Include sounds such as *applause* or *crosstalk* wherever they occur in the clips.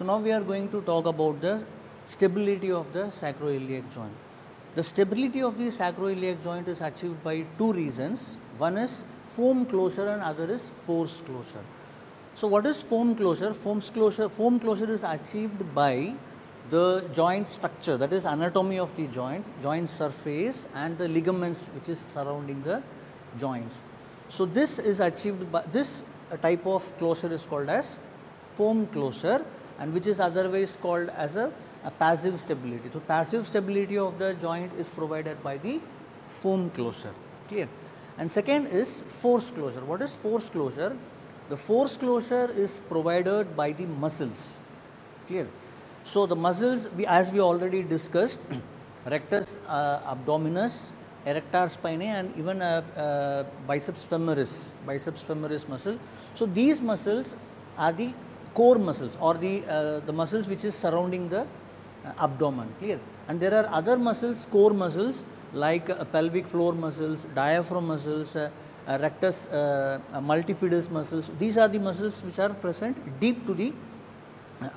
So, now we are going to talk about the stability of the sacroiliac joint. The stability of the sacroiliac joint is achieved by two reasons. One is form closure and other is force closure. So, what is form closure? Form closure, form closure is achieved by the joint structure that is anatomy of the joint, joint surface and the ligaments which is surrounding the joints. So, this is achieved by this type of closure is called as form closure and which is otherwise called as a, a passive stability. So, passive stability of the joint is provided by the form closure clear and second is force closure. What is force closure? The force closure is provided by the muscles clear. So, the muscles we as we already discussed *clears throat* rectus uh, abdominis erector spinae and even uh, uh, biceps femoris, biceps femoris muscle. So, these muscles are the core muscles or the, uh, the muscles which is surrounding the uh, abdomen clear and there are other muscles core muscles like uh, pelvic floor muscles, diaphragm muscles, rectus multifidus muscles. These are the muscles which are present deep to the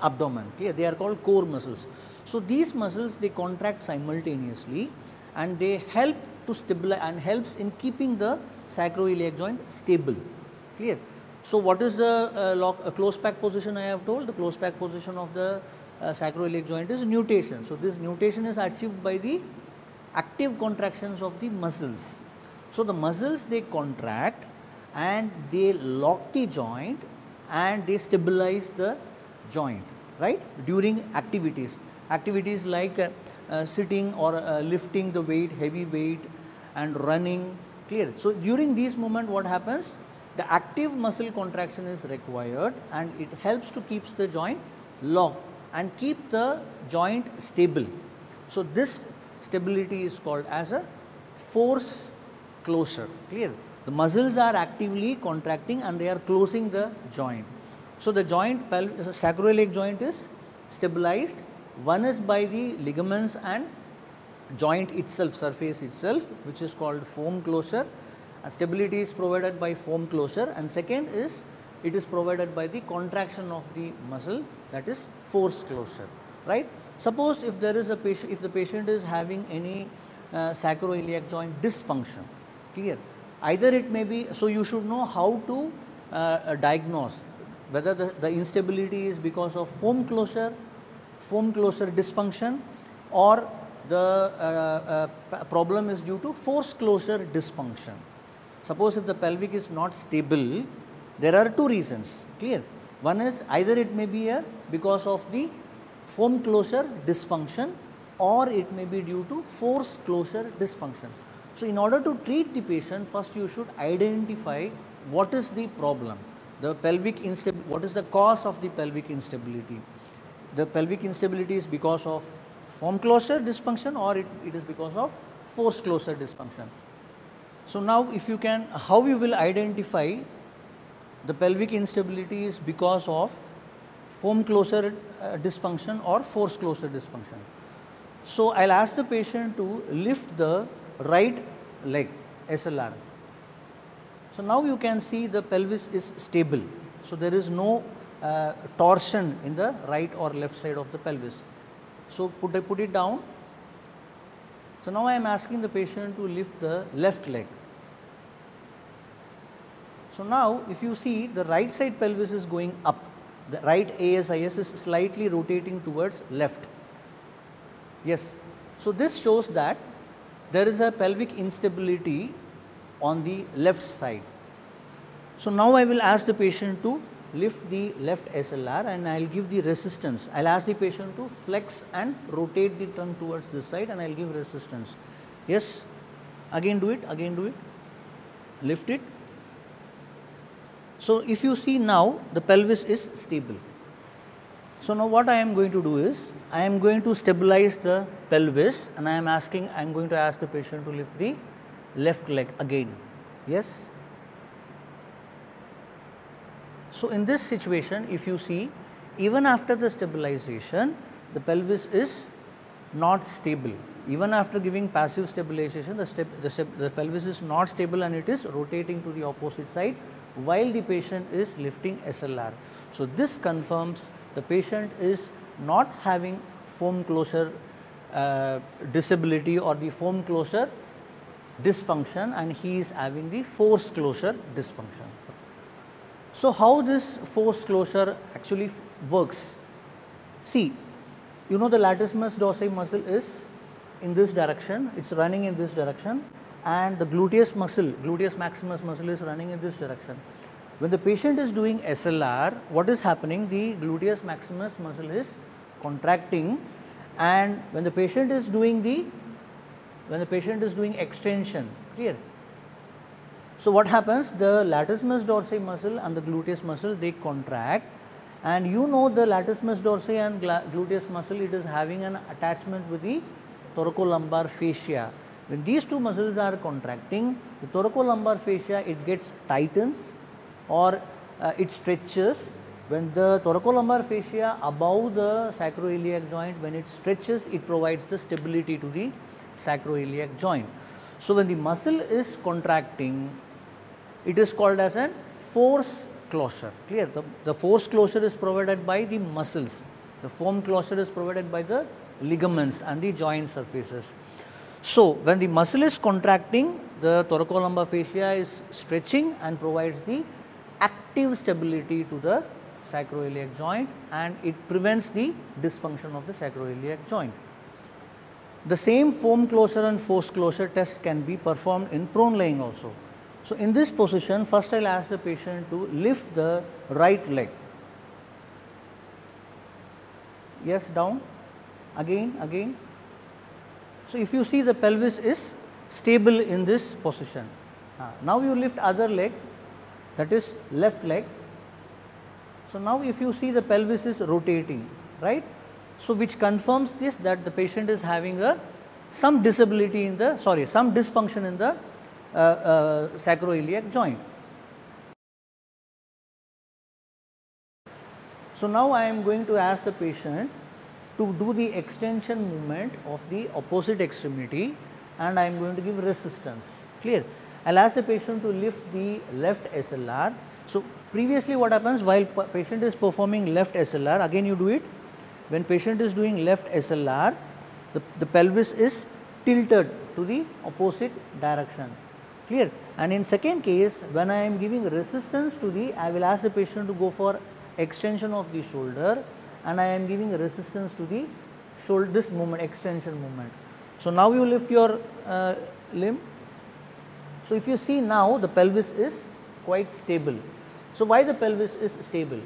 abdomen clear they are called core muscles. So, these muscles they contract simultaneously and they help to stabilize and helps in keeping the sacroiliac joint stable clear. So, what is the uh, lock, uh, close pack position I have told? The close pack position of the uh, sacroiliac joint is nutation. So, this nutation is achieved by the active contractions of the muscles. So, the muscles they contract and they lock the joint and they stabilize the joint right? During activities. Activities like uh, uh, sitting or uh, lifting the weight heavy weight and running clear. So during these movement what happens the active muscle contraction is required and it helps to keeps the joint locked and keep the joint stable. So this stability is called as a force closure. Clear? The muscles are actively contracting and they are closing the joint. So, the joint sacroiliac joint is stabilized. One is by the ligaments and joint itself surface itself which is called form closure stability is provided by form closure and second is it is provided by the contraction of the muscle that is force closure right. Suppose if there is a patient if the patient is having any uh, sacroiliac joint dysfunction clear either it may be so you should know how to uh, diagnose whether the, the instability is because of form closure, form closure dysfunction or the uh, uh, problem is due to force closure dysfunction. Suppose if the pelvic is not stable, there are two reasons clear. One is either it may be a because of the form closure dysfunction or it may be due to force closure dysfunction. So, in order to treat the patient first you should identify what is the problem the pelvic instability, what is the cause of the pelvic instability? The pelvic instability is because of form closure dysfunction or it, it is because of force closure dysfunction. So, now if you can, how you will identify the pelvic instability is because of form closure uh, dysfunction or force closure dysfunction. So, I will ask the patient to lift the right leg SLR so, now you can see the pelvis is stable. So, there is no uh, torsion in the right or left side of the pelvis. So, put, put it down. So, now I am asking the patient to lift the left leg. So, now if you see the right side pelvis is going up, the right ASIS is slightly rotating towards left. Yes. So, this shows that there is a pelvic instability on the left side. So, now I will ask the patient to lift the left SLR and I will give the resistance. I will ask the patient to flex and rotate the tongue towards this side and I will give resistance. Yes, again do it, again do it, lift it. So, if you see now the pelvis is stable. So, now what I am going to do is I am going to stabilize the pelvis and I am asking I am going to ask the patient to lift the left leg again. Yes. So, in this situation if you see even after the stabilization the pelvis is not stable even after giving passive stabilization the, step, the, step, the pelvis is not stable and it is rotating to the opposite side while the patient is lifting SLR. So, this confirms the patient is not having form closure uh, disability or the form closure dysfunction and he is having the force closure dysfunction. So, how this force closure actually works? See, you know the latissimus dorsi muscle is in this direction, it is running in this direction and the gluteus muscle, gluteus maximus muscle is running in this direction. When the patient is doing SLR, what is happening? The gluteus maximus muscle is contracting and when the patient is doing the, when the patient is doing extension, clear? So, what happens? The latissimus dorsi muscle and the gluteus muscle they contract and you know the latissimus dorsi and gluteus muscle it is having an attachment with the thoracolumbar fascia. When these two muscles are contracting, the thoracolumbar fascia it gets tightens or uh, it stretches. When the thoracolumbar fascia above the sacroiliac joint, when it stretches, it provides the stability to the sacroiliac joint. So, when the muscle is contracting, it is called as a force closure, clear. The, the force closure is provided by the muscles, the form closure is provided by the ligaments and the joint surfaces. So, when the muscle is contracting, the thoracolumbar fascia is stretching and provides the active stability to the sacroiliac joint and it prevents the dysfunction of the sacroiliac joint. The same form closure and force closure test can be performed in prone laying also. So, in this position first I will ask the patient to lift the right leg. Yes, down, again, again. So, if you see the pelvis is stable in this position. Uh, now, you lift other leg that is left leg. So, now if you see the pelvis is rotating, right. So, which confirms this that the patient is having a some disability in the sorry some dysfunction in the uh, uh, sacroiliac joint. So, now I am going to ask the patient to do the extension movement of the opposite extremity and I am going to give resistance clear. I will ask the patient to lift the left SLR. So, previously what happens while patient is performing left SLR again you do it when patient is doing left SLR the, the pelvis is tilted to the opposite direction clear and in second case when I am giving resistance to the I will ask the patient to go for extension of the shoulder and I am giving resistance to the shoulder this movement extension movement. So, now you lift your uh, limb. So, if you see now the pelvis is quite stable. So, why the pelvis is stable?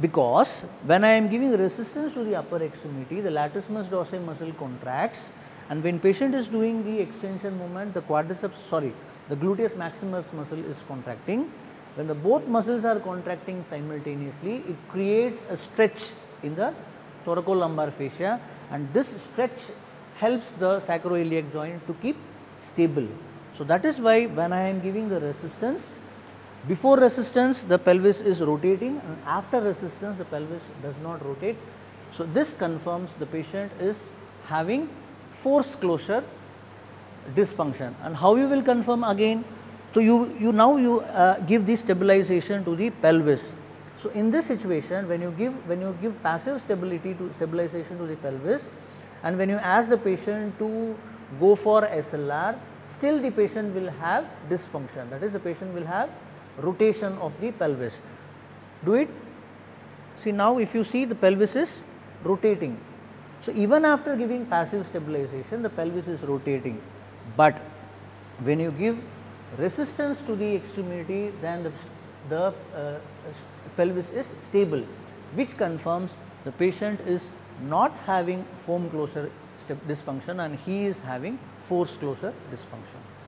Because when I am giving resistance to the upper extremity the latissimus dorsi muscle contracts and when patient is doing the extension movement, the quadriceps, sorry, the gluteus maximus muscle is contracting. When the both muscles are contracting simultaneously, it creates a stretch in the thoracolumbar fascia and this stretch helps the sacroiliac joint to keep stable. So, that is why when I am giving the resistance, before resistance the pelvis is rotating and after resistance the pelvis does not rotate. So, this confirms the patient is having force closure dysfunction and how you will confirm again. So, you, you now you uh, give the stabilization to the pelvis. So, in this situation when you give when you give passive stability to stabilization to the pelvis and when you ask the patient to go for SLR still the patient will have dysfunction that is the patient will have rotation of the pelvis. Do it. See now if you see the pelvis is rotating so, even after giving passive stabilization the pelvis is rotating, but when you give resistance to the extremity then the, the uh, pelvis is stable which confirms the patient is not having form closure dysfunction and he is having force closure dysfunction.